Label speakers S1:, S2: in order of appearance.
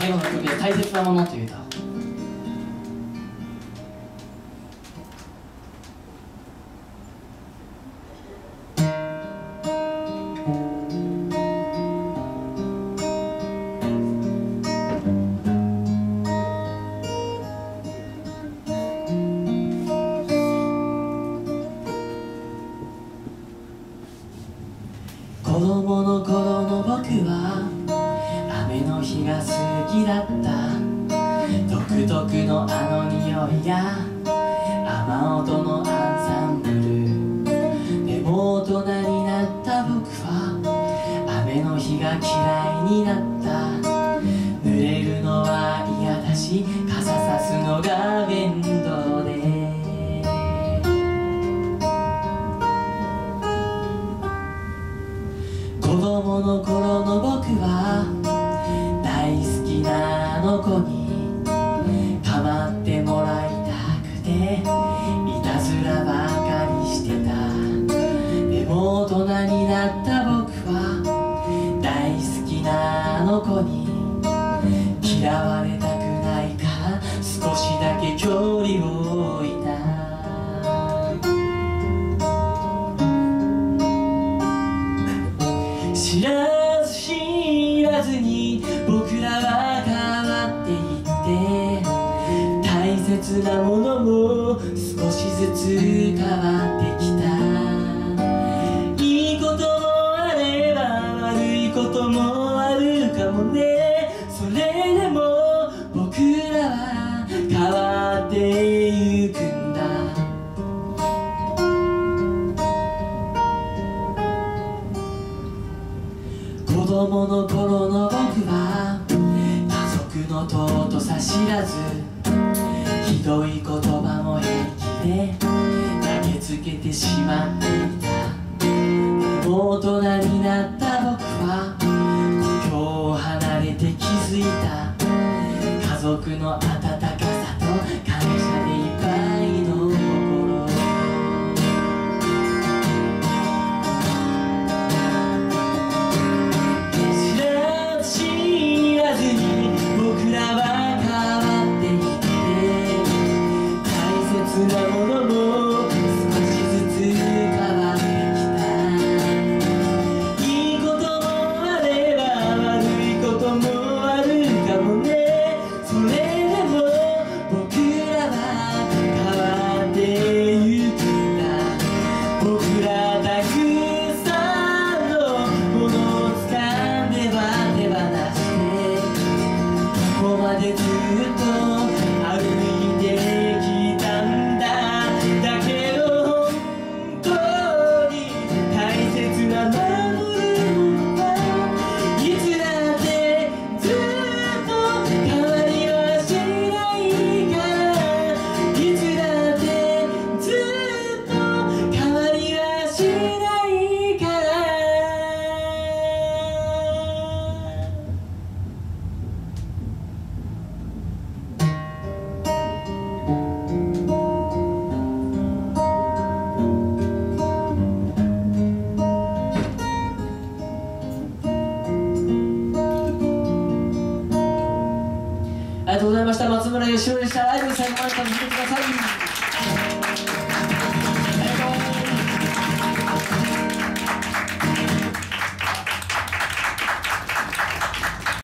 S1: 最後の曲で大切なものという歌子供の頃の僕は雨の日が好きだった。独特のあの匂いや雨音のアの子に構ってもらいたくていたずらばかりしてた。でも大人になった僕は大好きなあの子に嫌われたくないから少しだけ距離を置いた。知ら少しずつ変わってきた。いいこともあれば悪いこともあるかもね。それでも僕らは変わってゆくんだ。子供の頃の僕は家族の尊さ知らず。ひどい言葉も平気で投げつけてしまっていた。でも大人になった僕は故郷を離れて気づいた。家族の温かさと感謝でここま吉尾でしたライブ最後まで楽しんでください。